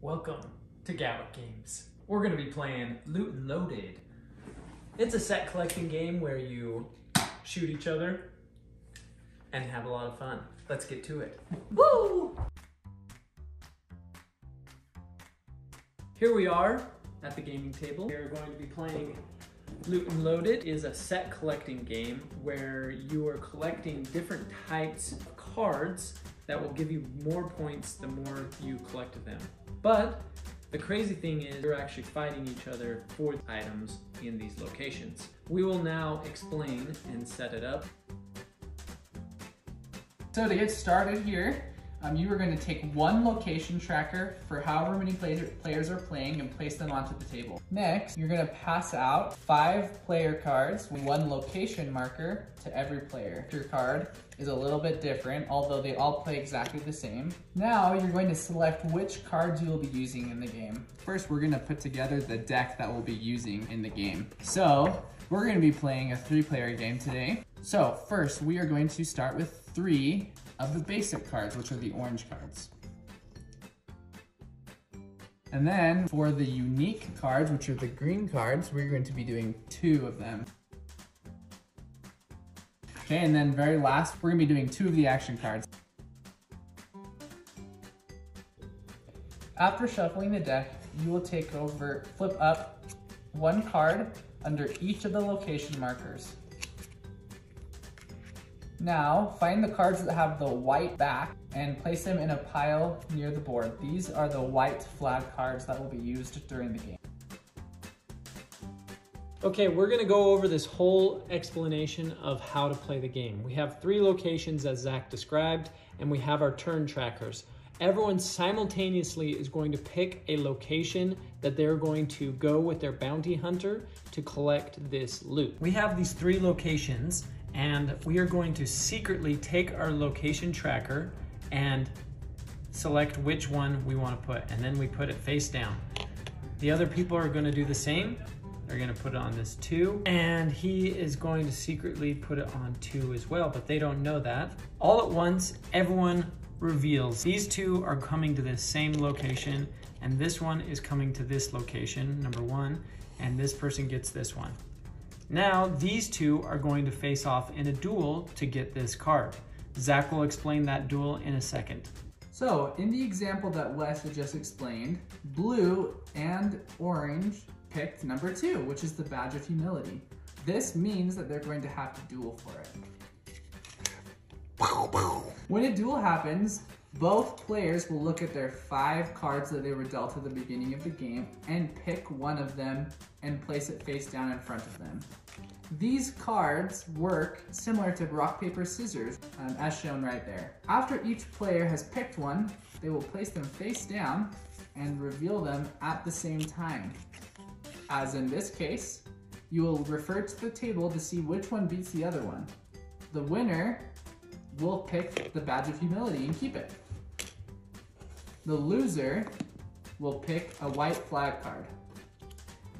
Welcome to Gatwick Games. We're going to be playing Loot and Loaded. It's a set collecting game where you shoot each other and have a lot of fun. Let's get to it. Woo! Here we are at the gaming table. We are going to be playing Loot and Loaded is a set collecting game where you are collecting different types of cards that will give you more points the more you collect them. But the crazy thing is you're actually fighting each other for items in these locations. We will now explain and set it up. So to get started here, um, you are going to take one location tracker for however many player, players are playing and place them onto the table. Next, you're going to pass out five player cards, one location marker to every player. Your card is a little bit different, although they all play exactly the same. Now you're going to select which cards you will be using in the game. First, we're going to put together the deck that we'll be using in the game. So we're going to be playing a three player game today. So first, we are going to start with three of the basic cards, which are the orange cards. And then for the unique cards, which are the green cards, we're going to be doing two of them. Okay, and then very last, we're gonna be doing two of the action cards. After shuffling the deck, you will take over, flip up one card under each of the location markers. Now, find the cards that have the white back and place them in a pile near the board. These are the white flag cards that will be used during the game. Okay, we're gonna go over this whole explanation of how to play the game. We have three locations as Zach described, and we have our turn trackers. Everyone simultaneously is going to pick a location that they're going to go with their bounty hunter to collect this loot. We have these three locations and we are going to secretly take our location tracker and select which one we want to put and then we put it face down. The other people are going to do the same. They're going to put it on this two and he is going to secretly put it on two as well, but they don't know that. All at once, everyone reveals these two are coming to the same location and this one is coming to this location, number one, and this person gets this one. Now, these two are going to face off in a duel to get this card. Zach will explain that duel in a second. So, in the example that Wes had just explained, blue and orange picked number two, which is the badge of humility. This means that they're going to have to duel for it. When a duel happens, both players will look at their five cards that they were dealt at the beginning of the game and pick one of them and place it face down in front of them. These cards work similar to rock, paper, scissors, um, as shown right there. After each player has picked one, they will place them face down and reveal them at the same time. As in this case, you will refer to the table to see which one beats the other one. The winner will pick the badge of humility and keep it. The loser will pick a white flag card.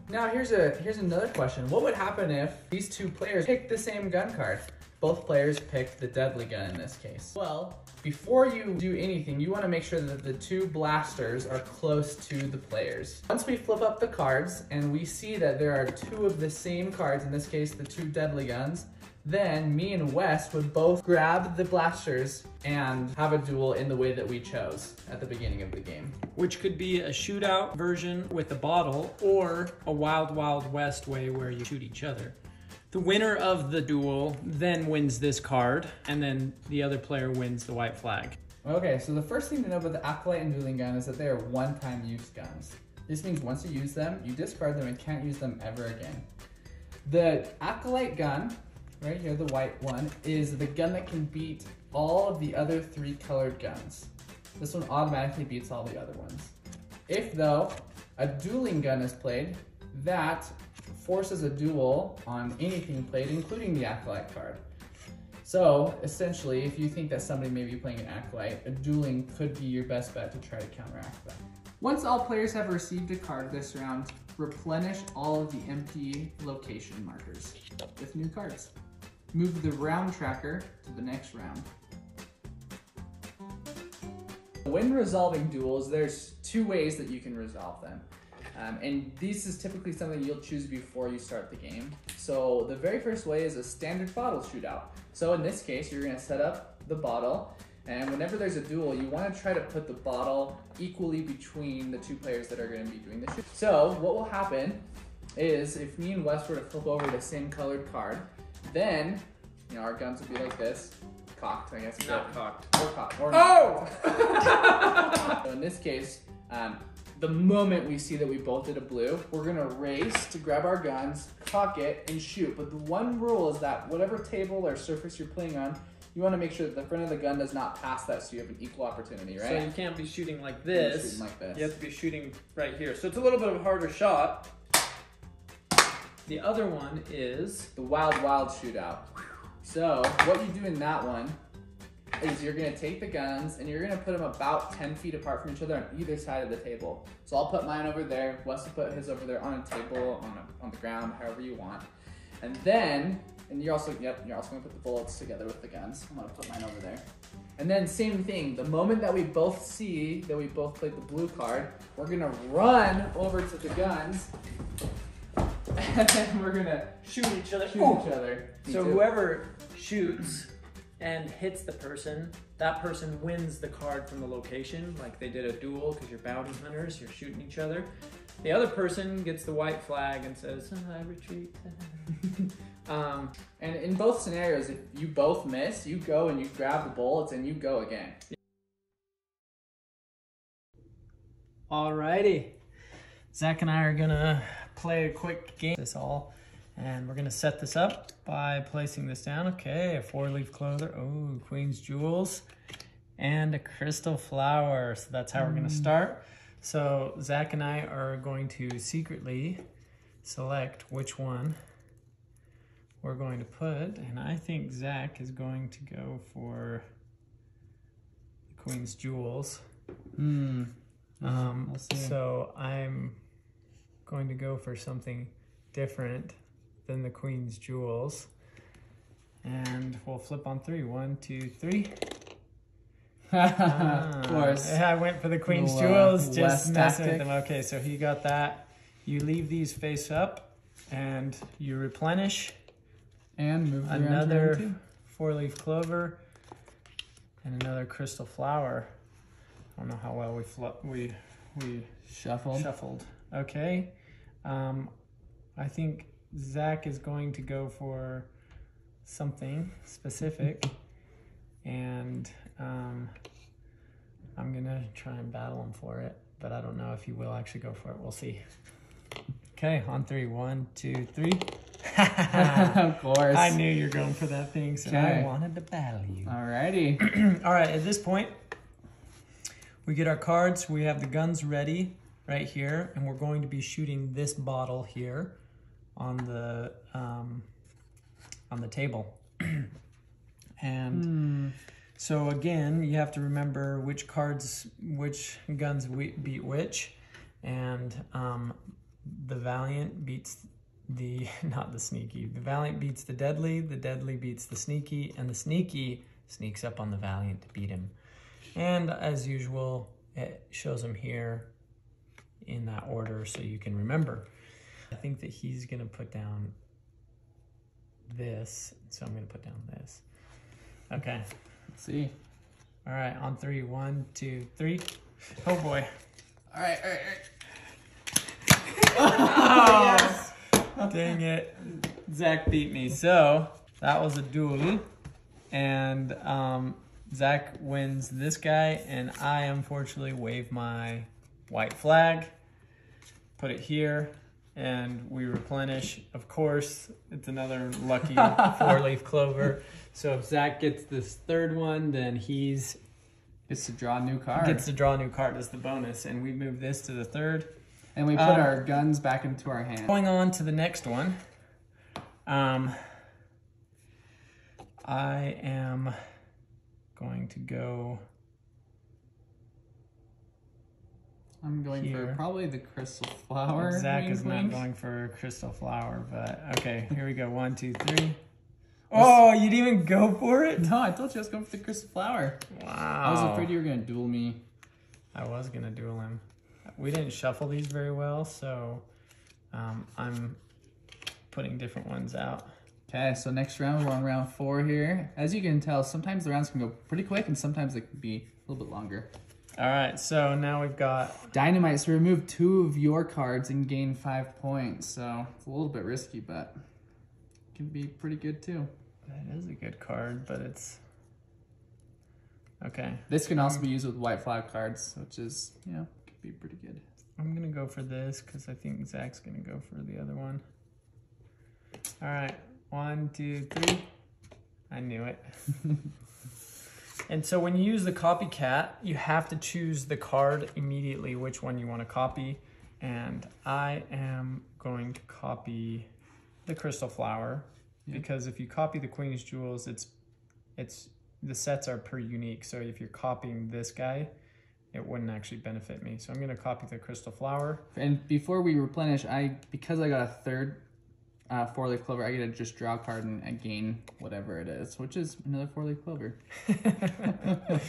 Now here's a here's another question. What would happen if these two players picked the same gun card? Both players picked the deadly gun in this case. Well, before you do anything, you want to make sure that the two blasters are close to the players. Once we flip up the cards and we see that there are two of the same cards, in this case the two deadly guns, then me and Wes would both grab the blasters and have a duel in the way that we chose at the beginning of the game. Which could be a shootout version with a bottle or a Wild Wild West way where you shoot each other. The winner of the duel then wins this card, and then the other player wins the white flag. Okay, so the first thing to know about the Acolyte and Dueling Gun is that they are one-time use guns. This means once you use them, you discard them and can't use them ever again. The Acolyte gun right here, the white one, is the gun that can beat all of the other three colored guns. This one automatically beats all the other ones. If though, a dueling gun is played, that forces a duel on anything played, including the Acolyte card. So essentially, if you think that somebody may be playing an Acolyte, a dueling could be your best bet to try to counteract that. Once all players have received a card this round, replenish all of the empty location markers with new cards. Move the round tracker to the next round. When resolving duels, there's two ways that you can resolve them. Um, and this is typically something you'll choose before you start the game. So the very first way is a standard bottle shootout. So in this case, you're gonna set up the bottle, and whenever there's a duel, you wanna try to put the bottle equally between the two players that are gonna be doing the shoot. So what will happen is if me and Wes were to flip over the same colored card, then you know our guns would be like this, cocked, I guess. Not cocked. Or cocked. Or Oh! so in this case, um, the moment we see that we both did a blue, we're gonna race to grab our guns, cock it, and shoot. But the one rule is that whatever table or surface you're playing on, you want to make sure that the front of the gun does not pass that, so you have an equal opportunity, right? So you can't be shooting like this. shooting like this. You have to be shooting right here. So it's a little bit of a harder shot. The other one is the wild wild shootout. So what you do in that one is you're gonna take the guns and you're gonna put them about 10 feet apart from each other on either side of the table. So I'll put mine over there, Wes will put his over there on a table, on, a, on the ground, however you want. And then, and you're also, yep, you're also gonna put the bullets together with the guns. I'm gonna put mine over there. And then same thing, the moment that we both see that we both played the blue card, we're gonna run over to the guns and we're gonna shoot each other. shoot each other. Me So too. whoever shoots and hits the person, that person wins the card from the location. Like they did a duel because you're bounty hunters, you're shooting each other. The other person gets the white flag and says, "Oh, "I retreat." um, And in both scenarios, if you both miss, you go and you grab the bullets and you go again. Alrighty. Zach and I are gonna play a quick game. This all, and we're gonna set this up by placing this down. Okay, a four-leaf clover. Oh, Queen's jewels, and a crystal flower. So that's how we're gonna start. So Zach and I are going to secretly select which one we're going to put, and I think Zach is going to go for Queen's jewels. Hmm. Um, so I'm going to go for something different than the Queen's jewels. And we'll flip on three. One, two, three. Ah, of course. I went for the Queen's uh, jewels, just Wes messing with them. Okay, so he got that. You leave these face up and you replenish And move another four leaf clover and another crystal flower. I don't know how well we we we Shuffled. shuffled. Okay. Um, I think Zach is going to go for something specific, and um, I'm gonna try and battle him for it, but I don't know if he will actually go for it. We'll see. Okay, on three. One, two, three. of course. I knew you were going for that thing, so I wanted to battle you. Alrighty. All right, at this point, we get our cards. We have the guns ready right here, and we're going to be shooting this bottle here on the um, on the table. and Hmm. so again, you have to remember which cards, which guns we beat which, and um, the valiant beats the not the sneaky. The valiant beats the deadly. The deadly beats the sneaky, and the sneaky sneaks up on the valiant to beat him. And as usual, it shows him here in that order so you can remember. I think that he's gonna put down this, so I'm gonna put down this. Okay. Let's see. All right, on three. One, two, three. Oh boy. Alright, alright, Oh, dang it. Zach beat me. So that was a duel. And um, Zach wins this guy, and I unfortunately wave my white flag, put it here, and we replenish. Of course, it's another lucky four leaf clover. So if Zach gets this third one, then he's Gets to draw a new card. gets to draw a new card as the bonus, and we move this to the third. and we put Um, our guns back into our hand. Going on to the next one. Um, I am going to go. I'm going Here. for probably the crystal flower. Zach is not going for crystal flower, but okay, here we go. One, two, three. Oh, you didn't even go for it? No, I told you I was going for the crystal flower. Wow. I was afraid you were gonna duel me. I was gonna duel him. We didn't shuffle these very well, so um, I'm putting different ones out. Okay, so next round, we're on round four here. As you can tell, sometimes the rounds can go pretty quick and sometimes they can be a little bit longer. All right, so now we've got Dynamite, so remove two of your cards and gain five points. So it's a little bit risky, but can be pretty good too. that is a good card, but it's okay. This can also be used with white flag cards, which is, you know, could be pretty good. I'm gonna go for this because I think Zach's gonna go for the other one. All right, one, two, three. I knew it. and so when you use the copycat, you have to choose the card immediately which one you want to copy. And I am going to copy the crystal flower Yeah. because if you copy the queen's jewels, it's it's the sets are per unique. So if you're copying this guy, it wouldn't actually benefit me. So I'm going to copy the crystal flower. And before we replenish, I because I got a third uh, four leaf clover, I get to just draw a card and, gain whatever it is, which is another four leaf clover.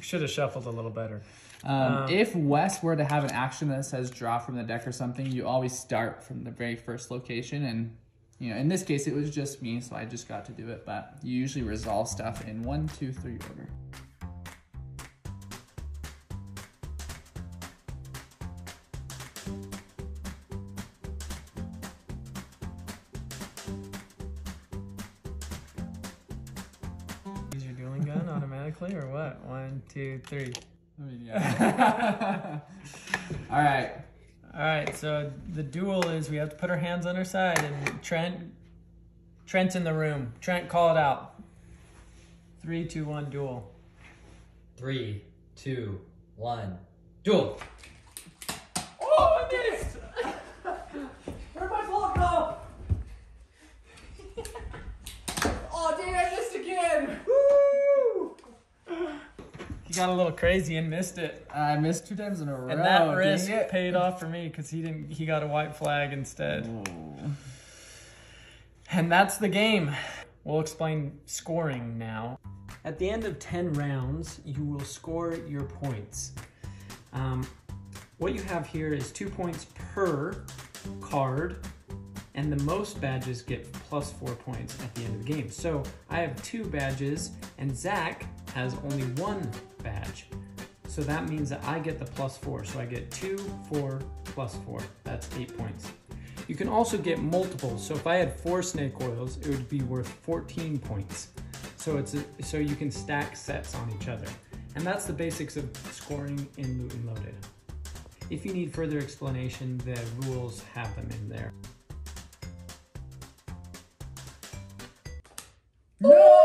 Should have shuffled a little better. Um, Um, if Wes were to have an action that says draw from the deck or something, you always start from the very first location. And, you know, in this case, it was just me, so I just got to do it. But you usually resolve stuff in one, two, three order. Gun or what? One, two, three. I mean, yeah. All right. All right, so the duel is we have to put our hands on our side and Trent, Trent's in the room. Trent, call it out. Three, two, one, duel. Three, two, one, duel. Oh, I missed! Where'd my ball go? Oh, dang, I missed again. He got a little crazy and missed it. I missed two times in a row. And that risk paid off for me because he didn't. He got a white flag instead. Oh. And that's the game. We'll explain scoring now. At the end of 10 rounds, you will score your points. Um, what you have here is two points per card, and the most badges get plus four points at the end of the game. So I have two badges, and Zach has only one badge. So that means that I get the plus four. So I get two, four, plus four. That's eight points. You can also get multiples. So if I had four snake oils, it would be worth 14 points. So it's a, so you can stack sets on each other. And that's the basics of scoring in Loot and Loaded. If you need further explanation, the rules have them in there. No!